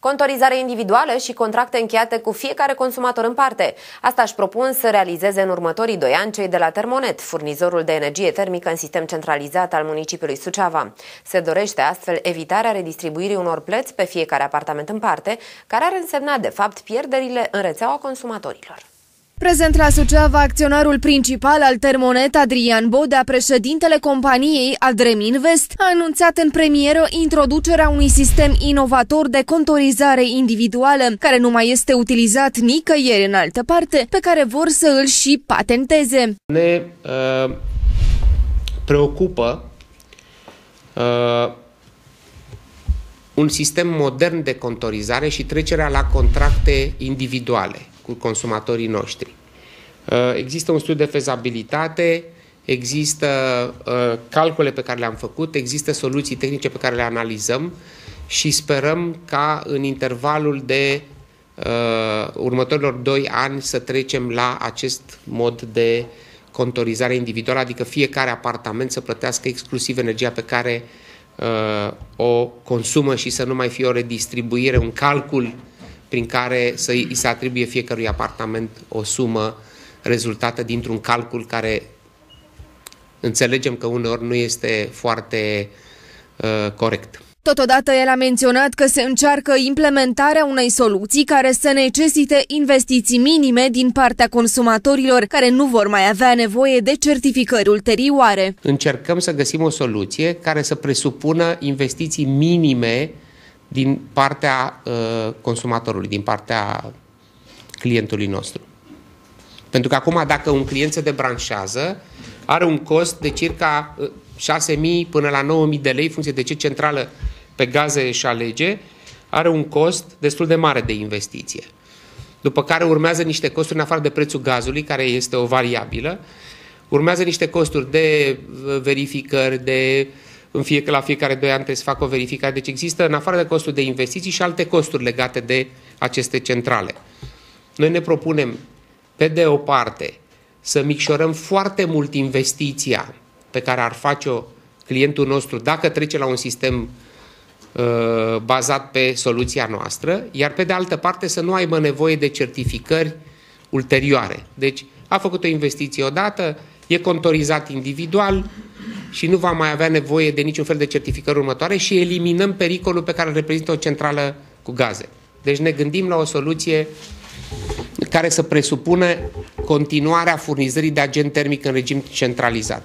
Contorizare individuală și contracte încheiate cu fiecare consumator în parte. Asta își propun să realizeze în următorii doi ani cei de la Termonet, furnizorul de energie termică în sistem centralizat al municipiului Suceava. Se dorește astfel evitarea redistribuirii unor plăți pe fiecare apartament în parte, care ar însemna de fapt pierderile în rețeaua consumatorilor. Prezent la Suceava, acționarul principal al Termonet, Adrian Bodea, președintele companiei Adreminvest, a anunțat în premieră introducerea unui sistem inovator de contorizare individuală, care nu mai este utilizat nicăieri în altă parte, pe care vor să îl și patenteze. Ne uh, preocupă uh, un sistem modern de contorizare și trecerea la contracte individuale cu consumatorii noștri. Uh, există un studiu de fezabilitate, există uh, calcule pe care le-am făcut, există soluții tehnice pe care le analizăm și sperăm ca în intervalul de uh, următorilor 2 ani să trecem la acest mod de contorizare individuală, adică fiecare apartament să plătească exclusiv energia pe care uh, o consumă și să nu mai fie o redistribuire, un calcul prin care să îi se atribuie fiecărui apartament o sumă rezultată dintr-un calcul care înțelegem că uneori nu este foarte uh, corect. Totodată el a menționat că se încearcă implementarea unei soluții care să necesite investiții minime din partea consumatorilor care nu vor mai avea nevoie de certificări ulterioare. Încercăm să găsim o soluție care să presupună investiții minime din partea uh, consumatorului, din partea clientului nostru. Pentru că acum dacă un client se debranșează, are un cost de circa 6.000 uh, până la 9.000 de lei, funcție de ce centrală pe gaze își alege, are un cost destul de mare de investiție. După care urmează niște costuri în afară de prețul gazului, care este o variabilă, urmează niște costuri de uh, verificări, de uh, în fie, la fiecare doi ani trebuie să facă o verificare. Deci există, în afară de costul de investiții, și alte costuri legate de aceste centrale. Noi ne propunem, pe de o parte, să micșorăm foarte mult investiția pe care ar face-o clientul nostru dacă trece la un sistem uh, bazat pe soluția noastră, iar pe de altă parte să nu aibă nevoie de certificări ulterioare. Deci a făcut o investiție odată, e contorizat individual, și nu va mai avea nevoie de niciun fel de certificări următoare și eliminăm pericolul pe care îl reprezintă o centrală cu gaze. Deci ne gândim la o soluție care să presupună continuarea furnizării de agent termic în regim centralizat.